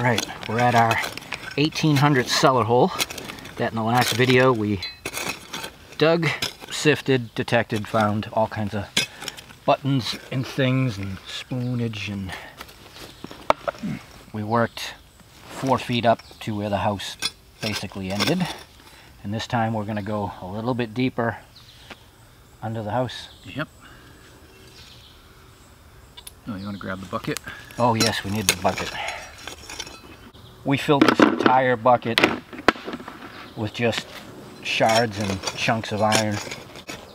All right, we're at our 1800 cellar hole. That in the last video we dug, sifted, detected, found all kinds of buttons and things and spoonage and we worked four feet up to where the house basically ended. And this time we're gonna go a little bit deeper under the house. Yep. Oh, you want to grab the bucket? Oh yes, we need the bucket. We filled this entire bucket with just shards and chunks of iron.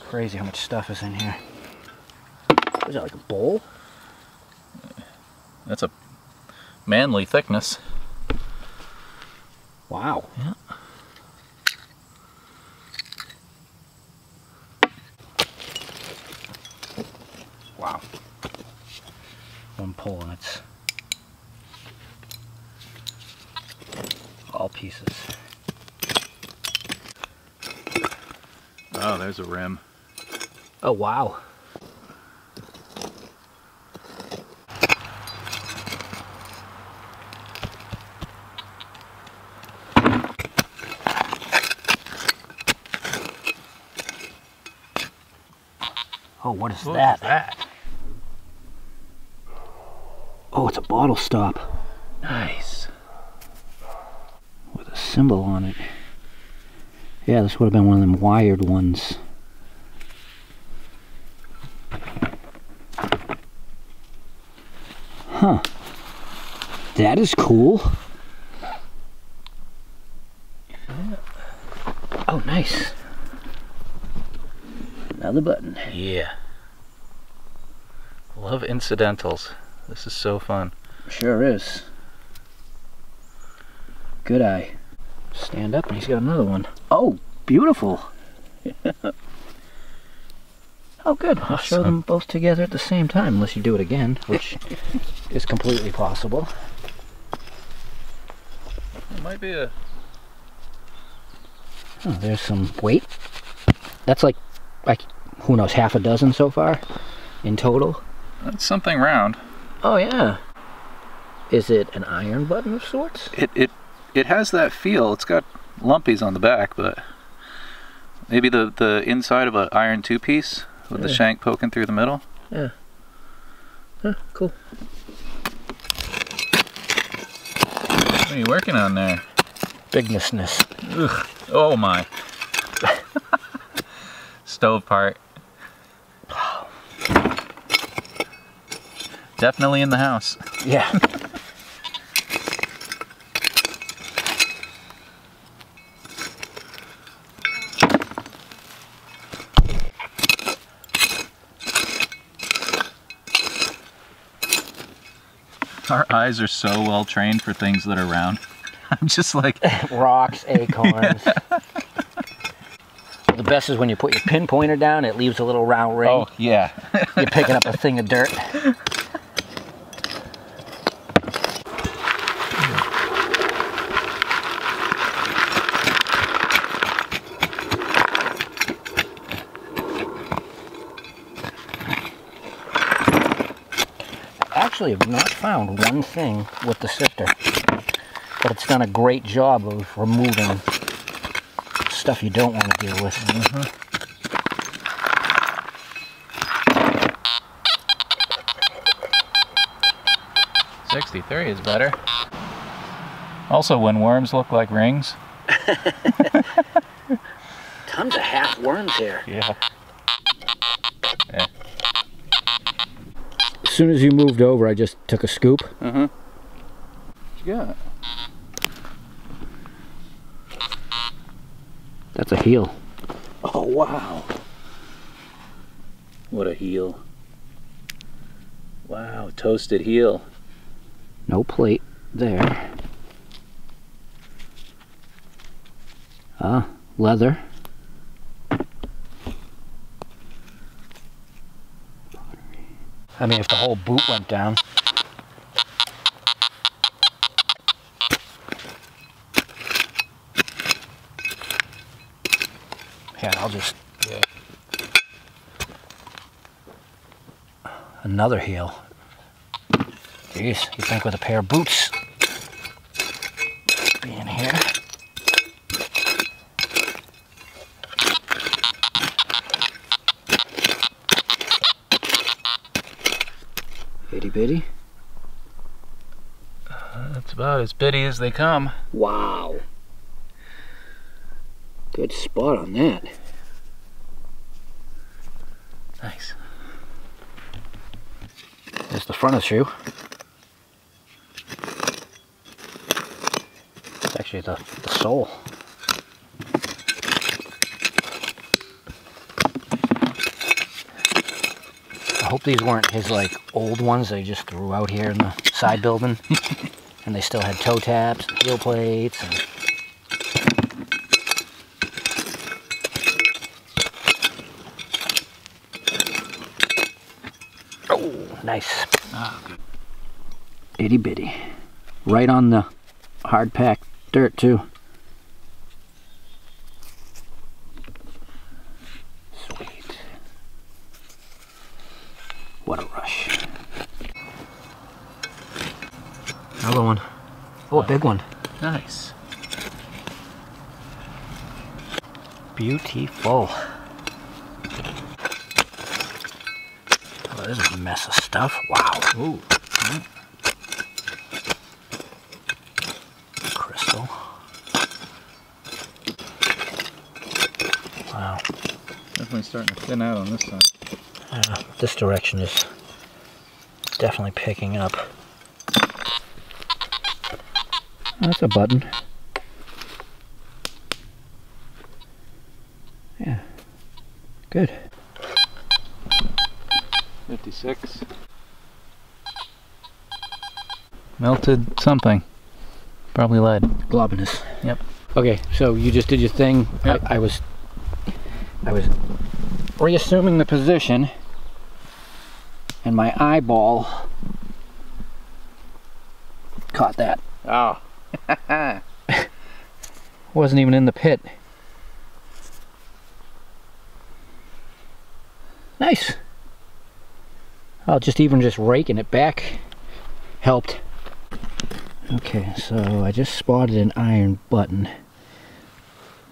Crazy how much stuff is in here. Is that like a bowl? That's a manly thickness. Wow. Yeah. Wow. One pull and it's all pieces. Oh, there's a rim. Oh wow. Oh, what is What that? is that? Oh, it's a bottle stop Nice. With a symbol on it. Yeah, this would have been one of them wired ones. Huh. That is cool. Oh, nice. Another button. Yeah. Love incidentals. This is so fun. Sure is. Good eye. Stand up and he's got another one. Oh, beautiful. oh, good. I'll show them both together at the same time, unless you do it again, which is completely possible. It might be a Oh, there's some weight. That's like, like, who knows, half a dozen so far in total. that's something round. Oh, yeah. Is it an iron button of sorts? It it it has that feel. It's got lumpies on the back, but maybe the the inside of an iron two piece with the shank poking through the middle. Yeah. Huh, cool. What are you working on there? Bignessness. Ugh. Oh my. Stove part. Definitely in the house. Yeah. Our eyes are so well trained for things that are round. I'm just like, rocks, acorns. the best is when you put your pin pointer down, it leaves a little round ring. oh yeah. You're picking up a thing of dirt. Actually, I've not found one thing with the sifter, but it's done a great job of removing stuff you don't want to deal with. Mm-hmm. 63 is better. Also, when worms look like rings. Tons of half worms here. Yeah. Soon as you moved over, I just took a scoop. Mm-hmm. Yeah. That's a heel. Oh, wow. What a heel. Wow, toasted heel. No plate there. Ah, leather. I mean, if the whole boot went down. Yeah, I'll just. Another heel. Jeez, you think with a pair of boots be in here. Itty bitty. Uh, that's about as bitty as they come. Wow. Good spot on that. Nice. There's the front of the shoe. It's actually the, the sole. Hope these weren't his like old ones they just threw out here in the side building. and they still had toe taps, and heel plates, and Oh, nice. Ah. Itty bitty. Right on the hard packed dirt too. Sweet. What a rush. Another one. Oh, a big one. Nice. Beautiful. Oh, this is a mess of stuff. Wow. Ooh. Crystal. Wow. Definitely starting to thin out on this side. Uh, this direction is definitely picking up. That's a button. Yeah. Good. 56. Melted something. Probably lead. Globinous. Yep. Okay, so you just did your thing. Yep. I, I was I was reassuming the position and my eyeball caught that. Oh. Wasn't even in the pit. Nice. Oh, just even just raking it back helped. Okay, so I just spotted an iron button.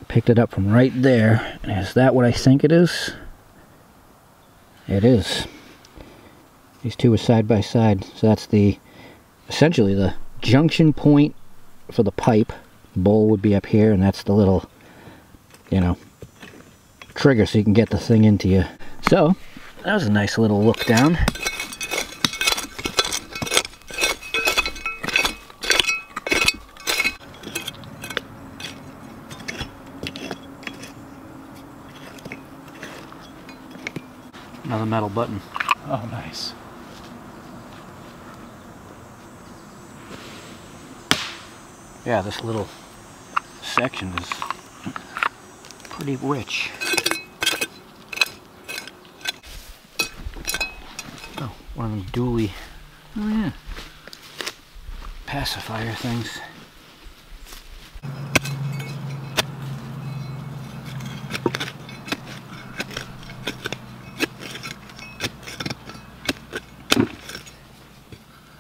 Picked it up from right there. Is that what I think it is? It is. These two are side by side. So that's the essentially the junction point for the pipe. Bowl would be up here, and that's the little, you know, trigger so you can get the thing into you. So, that was a nice little look down. Another metal button. Oh, nice. Yeah, this little section is pretty rich. Oh, one of them dually Oh, yeah. pacifier things.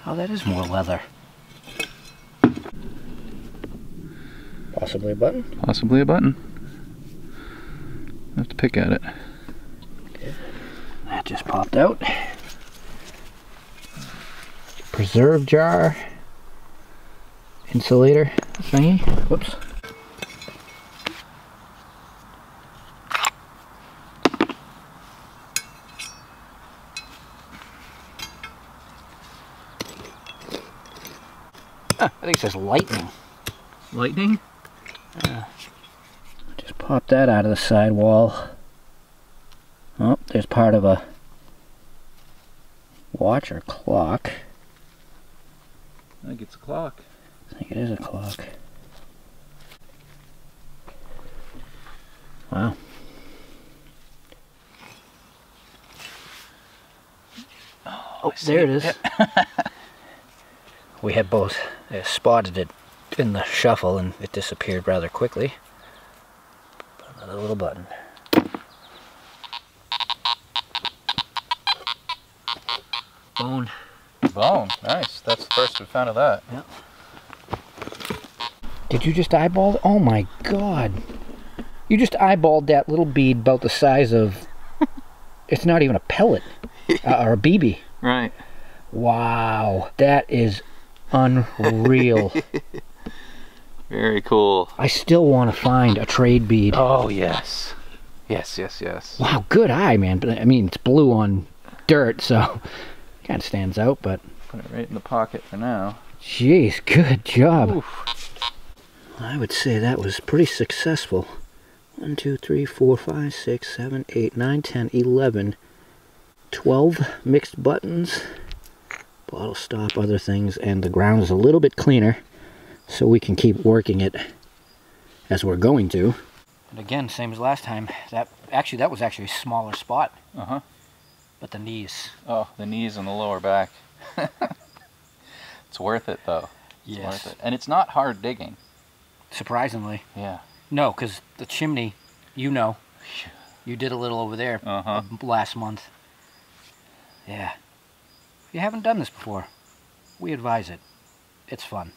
Oh, that is more leather. Possibly a button? Possibly a button. I have to pick at it. That just popped out. Preserve jar. Insulator thingy. Whoops. Huh, I think it says lightning. Lightning? Pop that out of the sidewall. Oh, there's part of a watch or clock. I think it's a clock. I think it is a clock. Wow. Oh, there it is. we had both uh, spotted it in the shuffle and it disappeared rather quickly. Another little button. Bone. Bone. Nice. That's the first we found of that. Yeah. Did you just eyeball? Oh my god. You just eyeballed that little bead about the size of. it's not even a pellet uh, or a BB. Right. Wow. That is unreal. Very cool. I still want to find a trade bead. Oh, yes. Yes, yes, yes. Wow, good eye, man. But I mean, it's blue on dirt, so kind of stands out, but Put it right in the pocket for now. jeez, good job. Oof. I would say that was pretty successful. 1, 2, 3, 4, 5, 6, 7, 8, 9, 10, 11, 12 mixed buttons, bottle stop, other things, and the ground is a little bit cleaner so we can keep working it as we're going to. And again, same as last time. That Actually, that was actually a smaller spot, Uh-huh. but the knees. Oh, the knees and the lower back. it's worth it, though. It's worth it. And it's not hard digging. Surprisingly. Yeah. No, because the chimney, you know, you did a little over there Uh-huh. last month. Yeah. If you haven't done this before, we advise it. It's fun.